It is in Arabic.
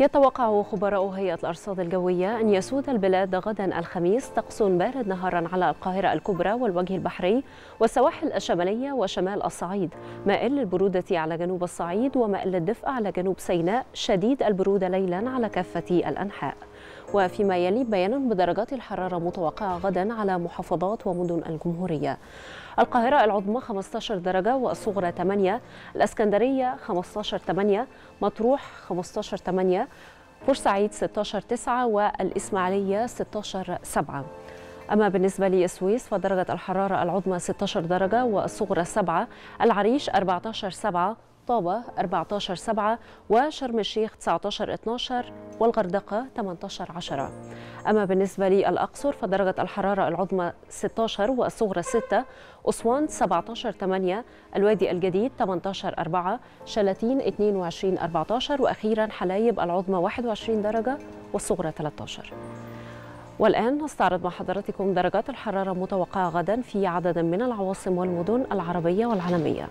يتوقع خبراء هيئة الأرصاد الجوية أن يسود البلاد غدا الخميس طقس بارد نهارا على القاهرة الكبرى والوجه البحري والسواحل الشمالية وشمال الصعيد. مائل للبرودة على جنوب الصعيد ومائل للدفء على جنوب سيناء. شديد البرودة ليلا على كافة الأنحاء. وفيما يلي بيان بدرجات الحرارة متوقعة غدا على محافظات ومدن الجمهورية. القاهرة العظمى 15 درجة والصغرى 8 الأسكندرية 15 8 مطروح 15 8 بورسعيد 16 9 والإسماعيلية 16 7 أما بالنسبة للسويس فدرجة الحرارة العظمى 16 درجة والصغرى 7 العريش 14 7 طابة 14 7 وشرم الشيخ 19 12 والغردقة 18 10 أما بالنسبة للأقصر فدرجة الحرارة العظمى 16 والصغرى 6 أسوان 17 8 الوادي الجديد 18 4 شلاتين 22 14 وأخيرا حلايب العظمى 21 درجة والصغرى 13 والآن نستعرض مع حضراتكم درجات الحرارة المتوقعة غدا في عدد من العواصم والمدن العربية والعالمية.